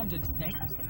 sounded safe.